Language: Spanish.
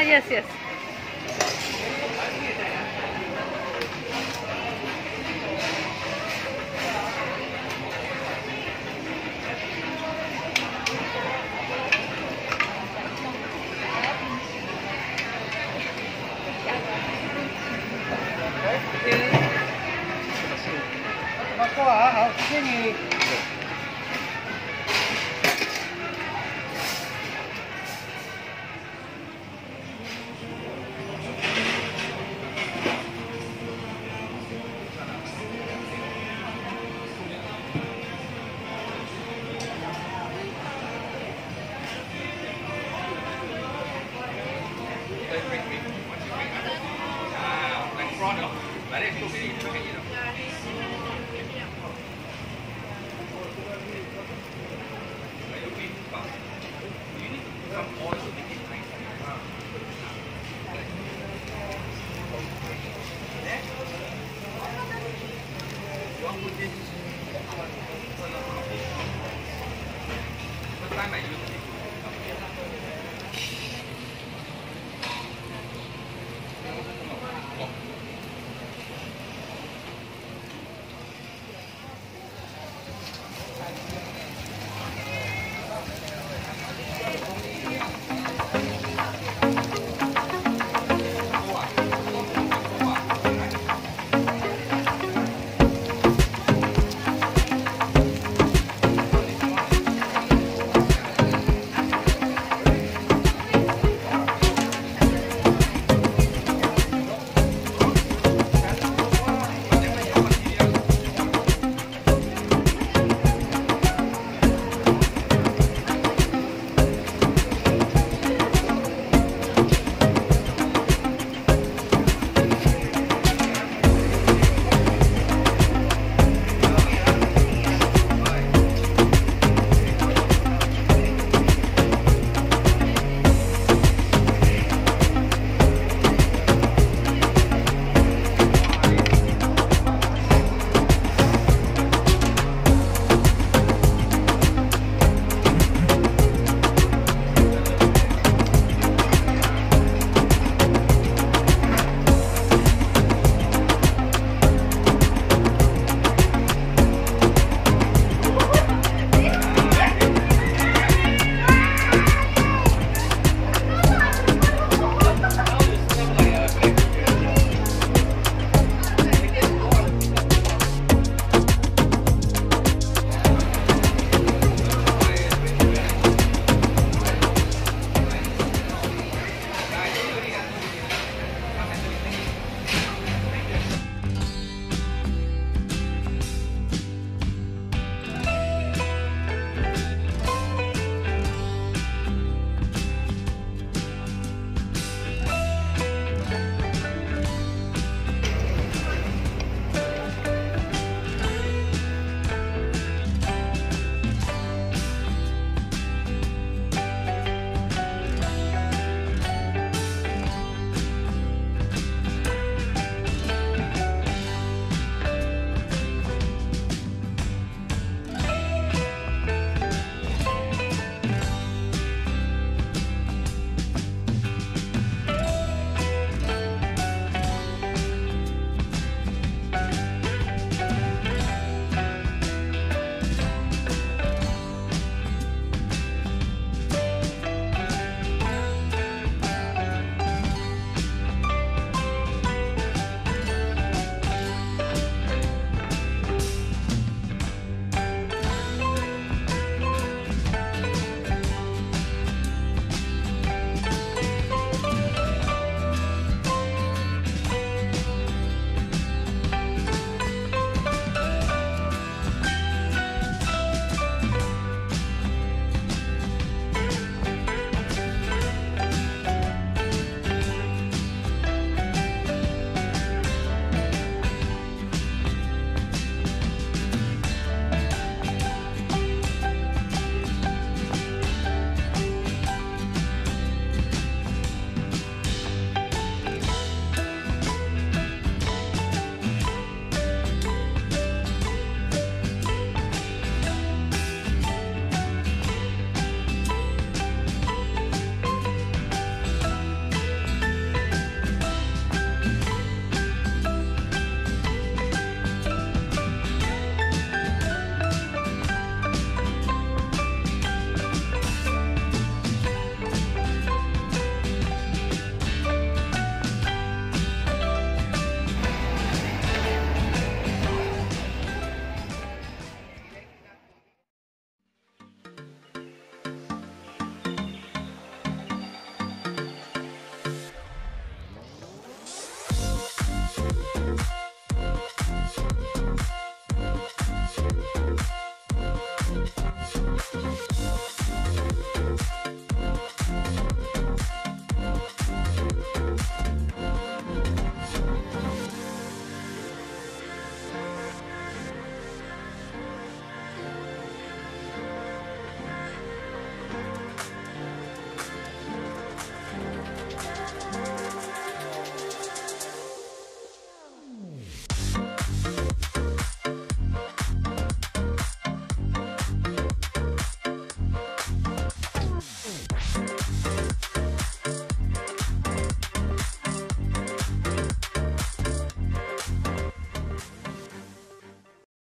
Ah, yes, yes.